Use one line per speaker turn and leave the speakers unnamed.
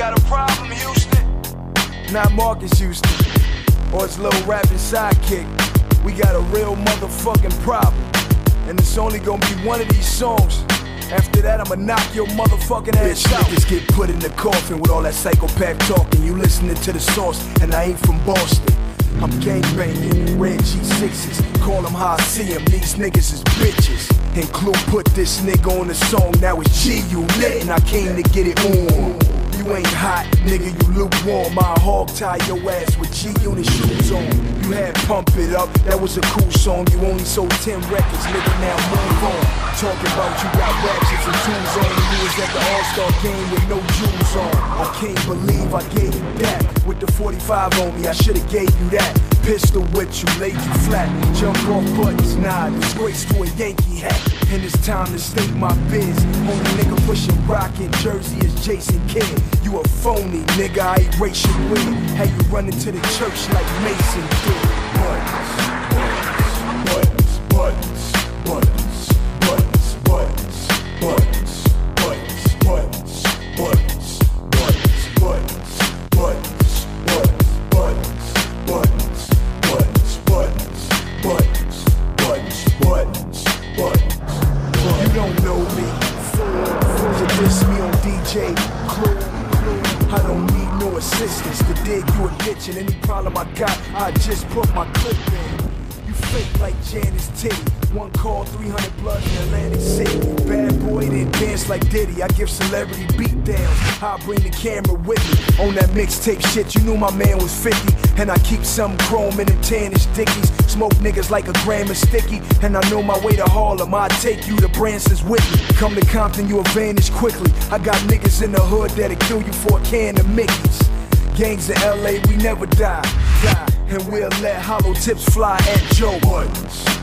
got a problem, Houston?
Not Marques Houston or his little rapping sidekick. We got a real motherfucking problem. And it's only gonna be one of these songs. After that, I'ma knock your motherfucking ass Bitch, out. niggas get put in the coffin with all that psychopath talking. You listening to the source, and I ain't from Boston. I'm gangbanging, red G6s. Call them how I see them, these niggas is bitches. And Clue put this nigga on the song, now it's G, you lit, and I came to get it on. You ain't hot, nigga, you lukewarm. I hog tie your ass with G unit shoes on. You had Pump It Up, that was a cool song. You only sold 10 records, nigga, now move on. Talking about you got ratchets and tools on. You was at the All Star game with no jewels on. I can't believe I gave you that. With the 45 on me, I should've gave you that. Pistol with you, laid you flat. Jump off buttons, nah, disgrace to a Yankee hat. And it's time to state my biz. Only nigga pushing rock in Jersey is Jason Kidd. You a phony, nigga, I erase your win. How you running to the church like Mason did. Buttons, Diss me on DJ Clue. I don't need no assistance to dig you a ditch and any problem I got, I just put my clip in. You fake like Janice Titty. One call, 300 blood in Atlantic City. Bad boy, then dance like Diddy. I give celebrity beatdowns. I bring the camera with me. On that mixtape shit, you knew my man was 50. And I keep some chrome in the tannish dickies. Smoke niggas like a gram of sticky. And I know my way to Harlem. I take you to Branson's with me. Come to Compton, you will vanish quickly. I got niggas in the hood that'll kill you for a can of Mickey's. Gangs in LA, we never die. die. And we'll let hollow tips fly at Joe Buttons.